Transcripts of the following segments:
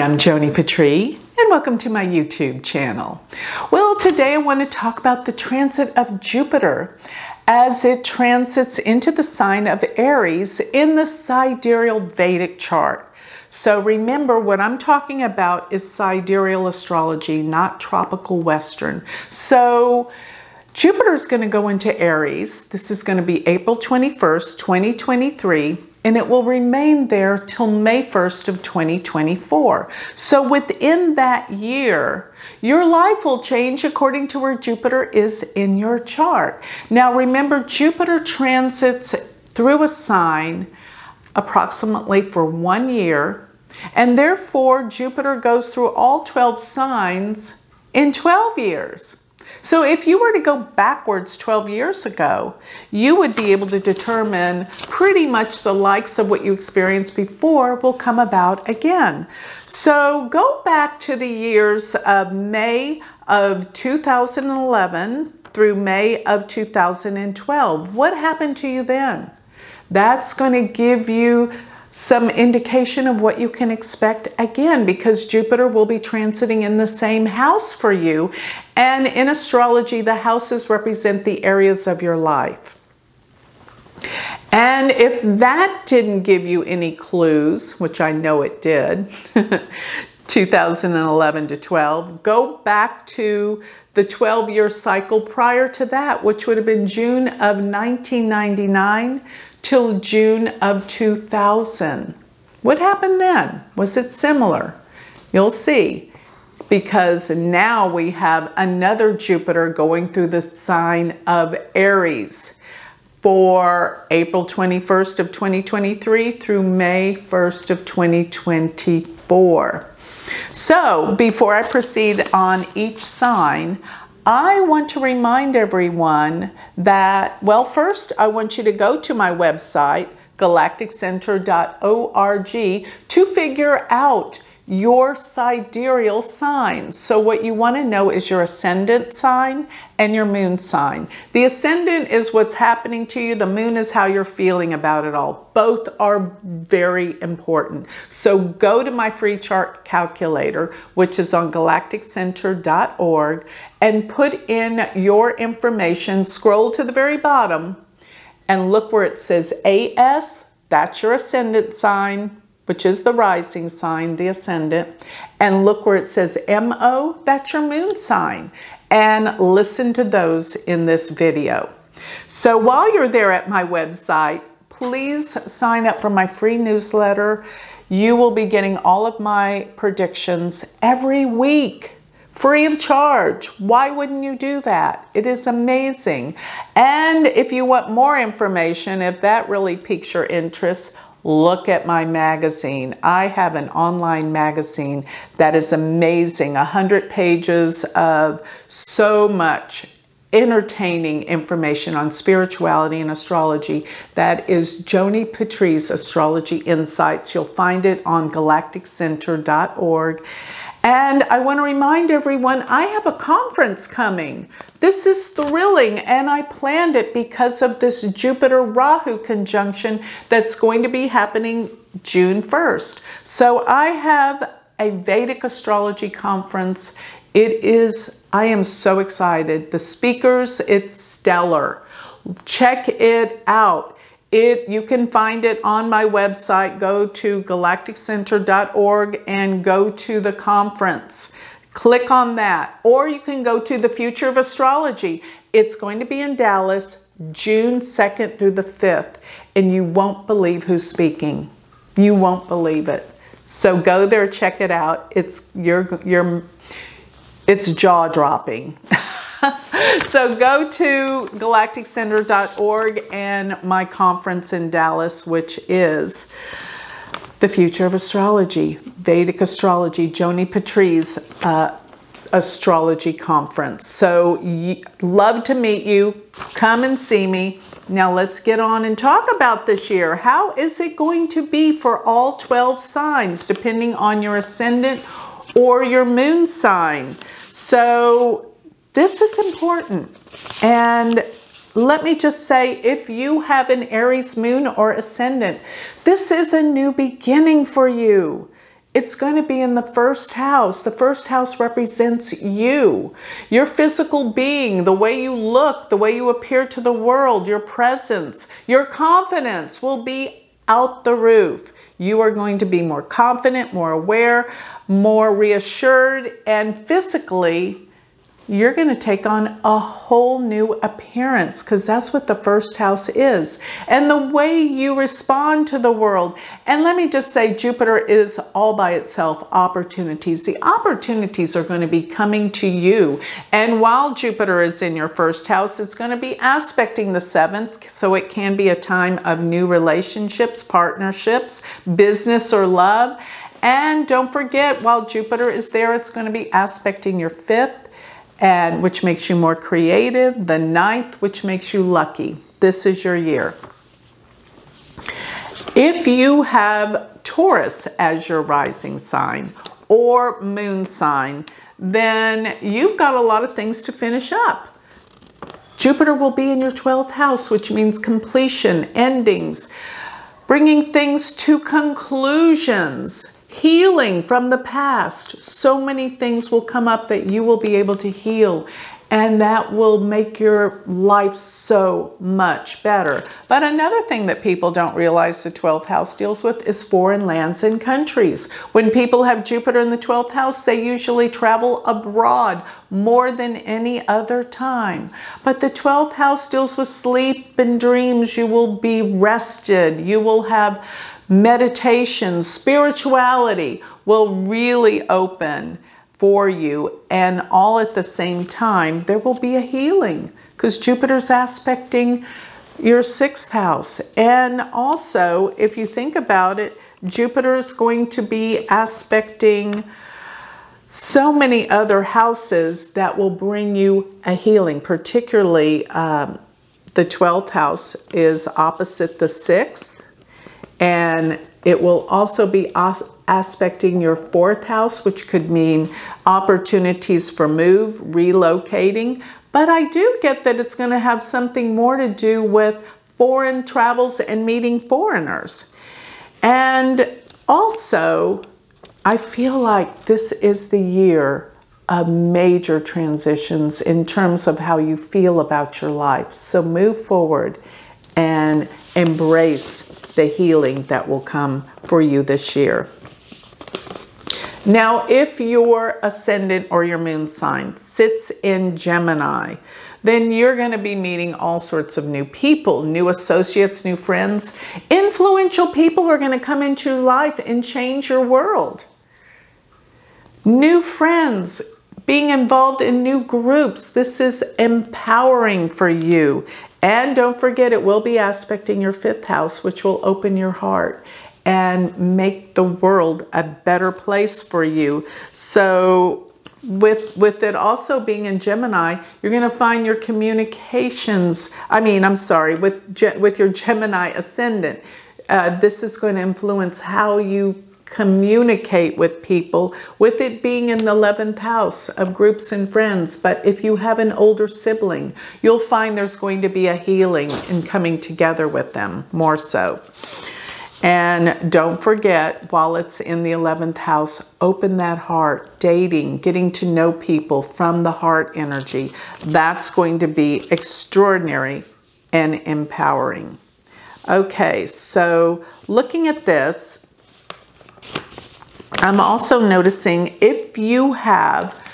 I'm Joni Patry and welcome to my YouTube channel. Well, today I want to talk about the transit of Jupiter as it transits into the sign of Aries in the sidereal Vedic chart. So remember what I'm talking about is sidereal astrology, not tropical Western. So Jupiter is going to go into Aries. This is going to be April 21st, 2023 and it will remain there till May 1st of 2024. So within that year, your life will change according to where Jupiter is in your chart. Now remember, Jupiter transits through a sign approximately for one year, and therefore Jupiter goes through all 12 signs in 12 years. So if you were to go backwards 12 years ago, you would be able to determine pretty much the likes of what you experienced before will come about again. So go back to the years of May of 2011 through May of 2012. What happened to you then? That's going to give you some indication of what you can expect again because Jupiter will be transiting in the same house for you. And in astrology, the houses represent the areas of your life. And if that didn't give you any clues, which I know it did, 2011 to 12, go back to the 12 year cycle prior to that, which would have been June of 1999 till June of 2000. What happened then? Was it similar? You'll see because now we have another Jupiter going through the sign of Aries for April 21st of 2023 through May 1st of 2024. So before I proceed on each sign, I want to remind everyone that, well, first, I want you to go to my website, galacticcenter.org, to figure out your sidereal signs. So what you want to know is your ascendant sign and your moon sign. The ascendant is what's happening to you. The moon is how you're feeling about it all. Both are very important. So go to my free chart calculator, which is on galacticcenter.org and put in your information, scroll to the very bottom and look where it says AS, that's your ascendant sign, which is the rising sign, the ascendant, and look where it says MO, that's your moon sign, and listen to those in this video. So while you're there at my website, please sign up for my free newsletter. You will be getting all of my predictions every week free of charge. Why wouldn't you do that? It is amazing. And if you want more information, if that really piques your interest, look at my magazine. I have an online magazine that is amazing. A hundred pages of so much entertaining information on spirituality and astrology. That is Joni Patry's Astrology Insights. You'll find it on galacticcenter.org. And I want to remind everyone I have a conference coming. This is thrilling, and I planned it because of this Jupiter Rahu conjunction that's going to be happening June 1st. So I have a Vedic astrology conference. It is, I am so excited. The speakers, it's stellar. Check it out. It, you can find it on my website. Go to galacticcenter.org and go to the conference. Click on that. Or you can go to the Future of Astrology. It's going to be in Dallas June 2nd through the 5th. And you won't believe who's speaking. You won't believe it. So go there, check it out. It's your your it's jaw dropping. so go to galacticcenter.org and my conference in Dallas, which is the future of astrology, Vedic astrology, Joni Patry's uh, astrology conference. So love to meet you. Come and see me. Now let's get on and talk about this year. How is it going to be for all 12 signs, depending on your ascendant or your moon sign? So this is important. And let me just say, if you have an Aries moon or ascendant, this is a new beginning for you. it's going to be in the first house. The first house represents you, your physical being, the way you look, the way you appear to the world, your presence, your confidence will be out the roof. You are going to be more confident, more aware, more reassured, and physically you're going to take on a whole new appearance because that's what the first house is. And the way you respond to the world. And let me just say, Jupiter is all by itself opportunities. The opportunities are going to be coming to you. And while Jupiter is in your first house, it's going to be aspecting the seventh. So it can be a time of new relationships, partnerships, business, or love. And don't forget, while Jupiter is there, it's going to be aspecting your fifth and which makes you more creative. The ninth, which makes you lucky. This is your year. If you have Taurus as your rising sign or moon sign, then you've got a lot of things to finish up. Jupiter will be in your 12th house, which means completion, endings, bringing things to conclusions healing from the past. So many things will come up that you will be able to heal and that will make your life so much better. But another thing that people don't realize the 12th house deals with is foreign lands and countries. When people have Jupiter in the 12th house, they usually travel abroad more than any other time. But the 12th house deals with sleep and dreams. You will be rested. You will have meditation, spirituality will really open for you. And all at the same time, there will be a healing because Jupiter's aspecting your sixth house. And also, if you think about it, Jupiter is going to be aspecting so many other houses that will bring you a healing, particularly um, the 12th house is opposite the 6th and it will also be aspecting your fourth house, which could mean opportunities for move, relocating. But I do get that it's going to have something more to do with foreign travels and meeting foreigners. And also, I feel like this is the year of major transitions in terms of how you feel about your life. So move forward and embrace the healing that will come for you this year. Now, if your ascendant or your moon sign sits in Gemini, then you're going to be meeting all sorts of new people, new associates, new friends. Influential people are going to come into your life and change your world. New friends, being involved in new groups. This is empowering for you and don't forget, it will be aspecting your fifth house, which will open your heart and make the world a better place for you. So with with it also being in Gemini, you're going to find your communications. I mean, I'm sorry, with with your Gemini ascendant, uh, this is going to influence how you communicate with people, with it being in the 11th house of groups and friends. But if you have an older sibling, you'll find there's going to be a healing in coming together with them more so. And don't forget, while it's in the 11th house, open that heart, dating, getting to know people from the heart energy. That's going to be extraordinary and empowering. Okay, so looking at this, I'm also noticing if you have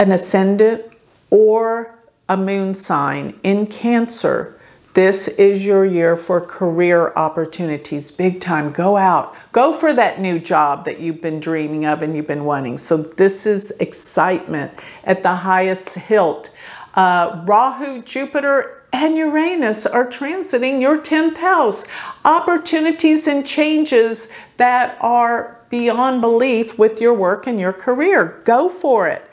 an ascendant or a moon sign in Cancer, this is your year for career opportunities, big time. Go out, go for that new job that you've been dreaming of and you've been wanting. So this is excitement at the highest hilt. Uh, Rahu, Jupiter, and Uranus are transiting your 10th house. Opportunities and changes that are beyond belief with your work and your career. Go for it.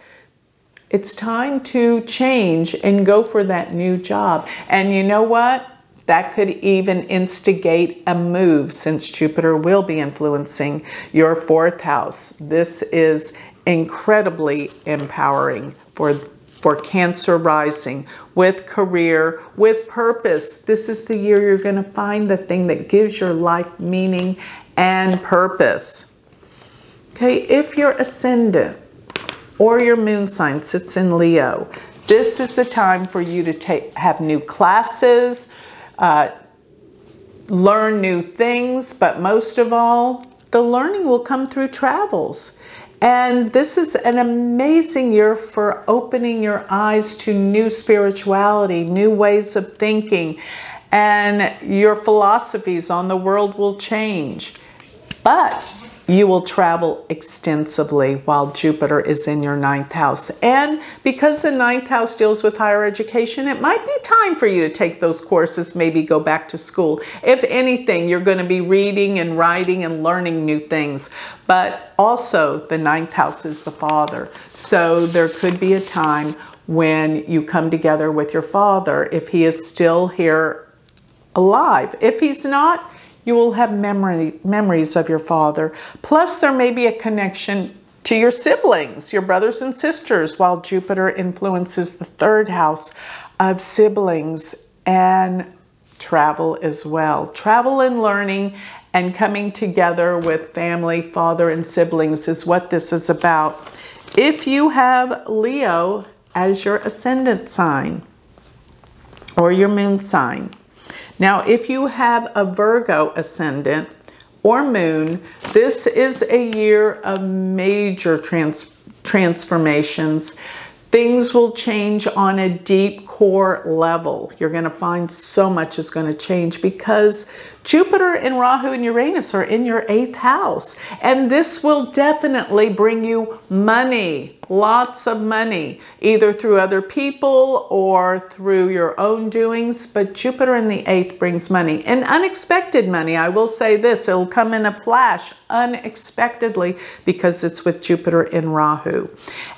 It's time to change and go for that new job. And you know what? That could even instigate a move since Jupiter will be influencing your fourth house. This is incredibly empowering for for Cancer rising, with career, with purpose. This is the year you're going to find the thing that gives your life meaning and purpose. Okay, if your ascendant or your moon sign sits in Leo, this is the time for you to take have new classes, uh, learn new things, but most of all, the learning will come through travels. And this is an amazing year for opening your eyes to new spirituality, new ways of thinking, and your philosophies on the world will change. But you will travel extensively while Jupiter is in your ninth house. And because the ninth house deals with higher education, it might be time for you to take those courses, maybe go back to school. If anything, you're going to be reading and writing and learning new things. But also, the ninth house is the father. So there could be a time when you come together with your father if he is still here alive. If he's not, you will have memory, memories of your father. Plus, there may be a connection to your siblings, your brothers and sisters, while Jupiter influences the third house of siblings and travel as well. Travel and learning and coming together with family, father, and siblings is what this is about. If you have Leo as your ascendant sign or your moon sign, now, if you have a Virgo ascendant or moon, this is a year of major trans transformations. Things will change on a deep core level. You're going to find so much is going to change because Jupiter and Rahu and Uranus are in your eighth house. And this will definitely bring you money, lots of money, either through other people or through your own doings. But Jupiter in the eighth brings money and unexpected money. I will say this, it'll come in a flash unexpectedly because it's with Jupiter in Rahu.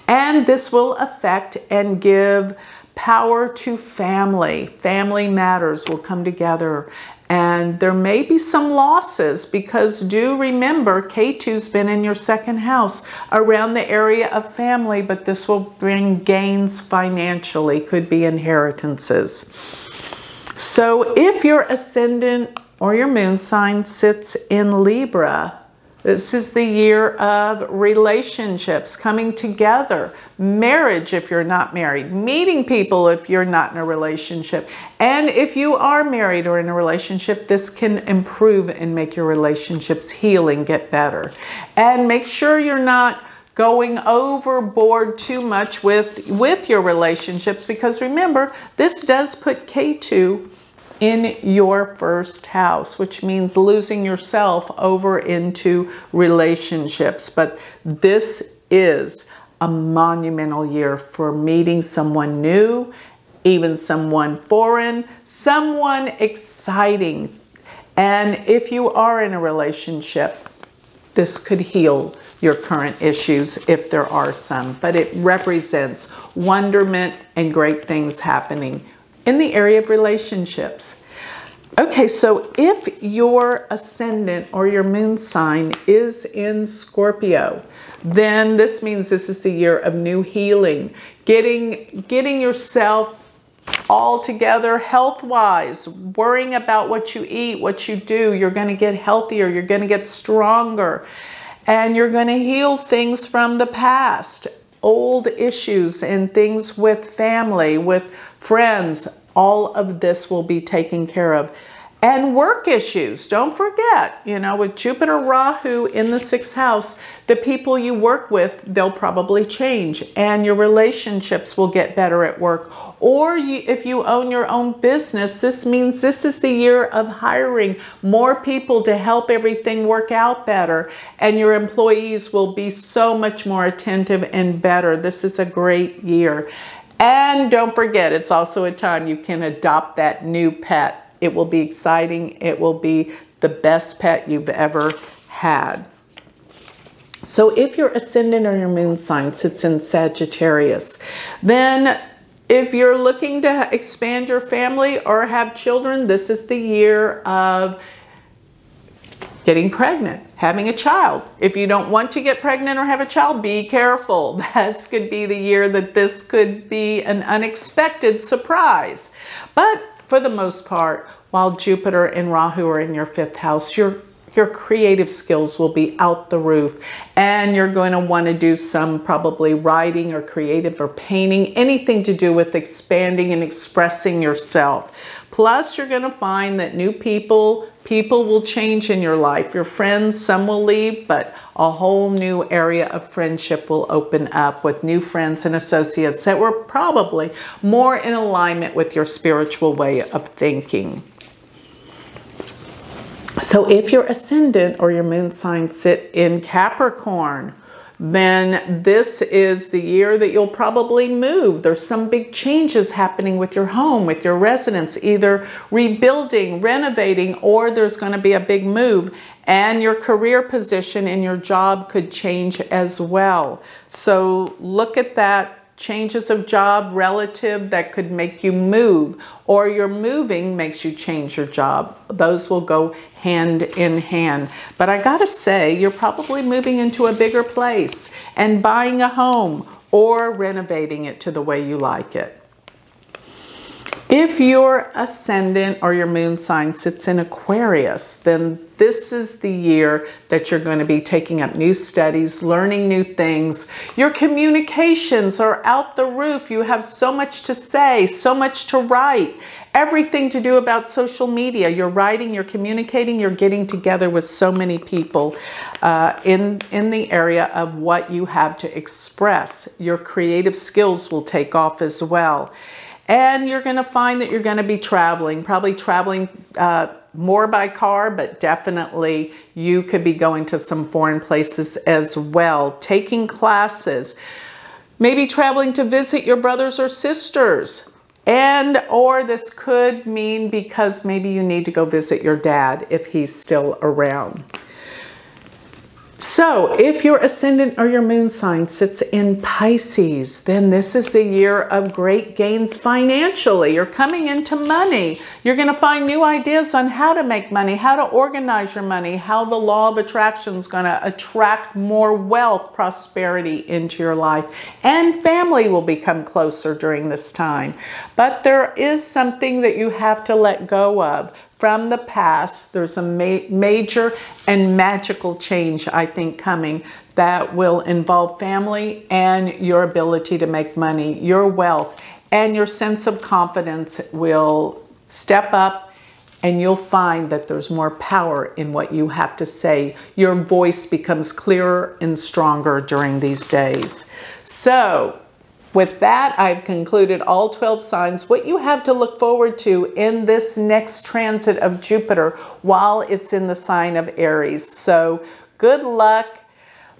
And this will affect and give power to family. Family matters will come together and there may be some losses because do remember Ketu's been in your second house around the area of family, but this will bring gains financially, could be inheritances. So if your ascendant or your moon sign sits in Libra, this is the year of relationships coming together, marriage if you're not married, meeting people if you're not in a relationship. And if you are married or in a relationship, this can improve and make your relationships heal and get better. And make sure you're not going overboard too much with, with your relationships because remember, this does put Ketu in your first house, which means losing yourself over into relationships. But this is a monumental year for meeting someone new, even someone foreign, someone exciting. And if you are in a relationship, this could heal your current issues if there are some, but it represents wonderment and great things happening in the area of relationships. Okay, so if your ascendant or your moon sign is in Scorpio, then this means this is the year of new healing, getting, getting yourself all together health-wise, worrying about what you eat, what you do. You're going to get healthier. You're going to get stronger. And you're going to heal things from the past, old issues and things with family, with friends, all of this will be taken care of. And work issues, don't forget, you know, with Jupiter Rahu in the sixth house, the people you work with, they'll probably change and your relationships will get better at work. Or you, if you own your own business, this means this is the year of hiring more people to help everything work out better. And your employees will be so much more attentive and better. This is a great year. And don't forget, it's also a time you can adopt that new pet. It will be exciting. It will be the best pet you've ever had. So if your ascendant or your moon sign sits in Sagittarius, then if you're looking to expand your family or have children, this is the year of getting pregnant, having a child. If you don't want to get pregnant or have a child, be careful. This could be the year that this could be an unexpected surprise. But for the most part, while Jupiter and Rahu are in your fifth house, you're your creative skills will be out the roof and you're going to want to do some probably writing or creative or painting, anything to do with expanding and expressing yourself. Plus, you're going to find that new people, people will change in your life. Your friends, some will leave, but a whole new area of friendship will open up with new friends and associates that were probably more in alignment with your spiritual way of thinking. So if your ascendant or your moon sign sit in Capricorn, then this is the year that you'll probably move. There's some big changes happening with your home, with your residence, either rebuilding, renovating, or there's going to be a big move. And your career position in your job could change as well. So look at that changes of job relative that could make you move or your moving makes you change your job. Those will go hand in hand. But I gotta say, you're probably moving into a bigger place and buying a home or renovating it to the way you like it. If your ascendant or your moon sign sits in Aquarius, then this is the year that you're going to be taking up new studies, learning new things. Your communications are out the roof. You have so much to say, so much to write, everything to do about social media. You're writing, you're communicating, you're getting together with so many people uh, in, in the area of what you have to express. Your creative skills will take off as well. And you're going to find that you're going to be traveling, probably traveling uh, more by car, but definitely you could be going to some foreign places as well, taking classes, maybe traveling to visit your brothers or sisters. And or this could mean because maybe you need to go visit your dad if he's still around. So if your ascendant or your moon sign sits in Pisces, then this is the year of great gains financially. You're coming into money. You're going to find new ideas on how to make money, how to organize your money, how the law of attraction is going to attract more wealth, prosperity into your life. And family will become closer during this time. But there is something that you have to let go of from the past. There's a ma major and magical change, I think, coming that will involve family and your ability to make money, your wealth, and your sense of confidence will step up and you'll find that there's more power in what you have to say. Your voice becomes clearer and stronger during these days. So with that, I've concluded all 12 signs, what you have to look forward to in this next transit of Jupiter while it's in the sign of Aries. So good luck.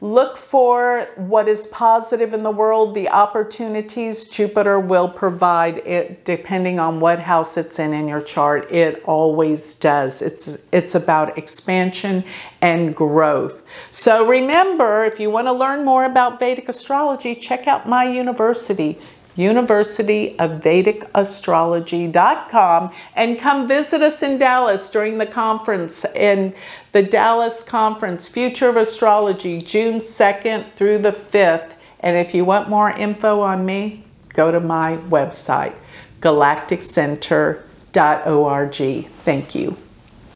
Look for what is positive in the world, the opportunities Jupiter will provide it depending on what house it's in in your chart. It always does. It's, it's about expansion and growth. So remember, if you want to learn more about Vedic astrology, check out my university, University of Vedic Astrology.com and come visit us in Dallas during the conference in the Dallas Conference, Future of Astrology, June 2nd through the 5th. And if you want more info on me, go to my website, galacticcenter.org. Thank you.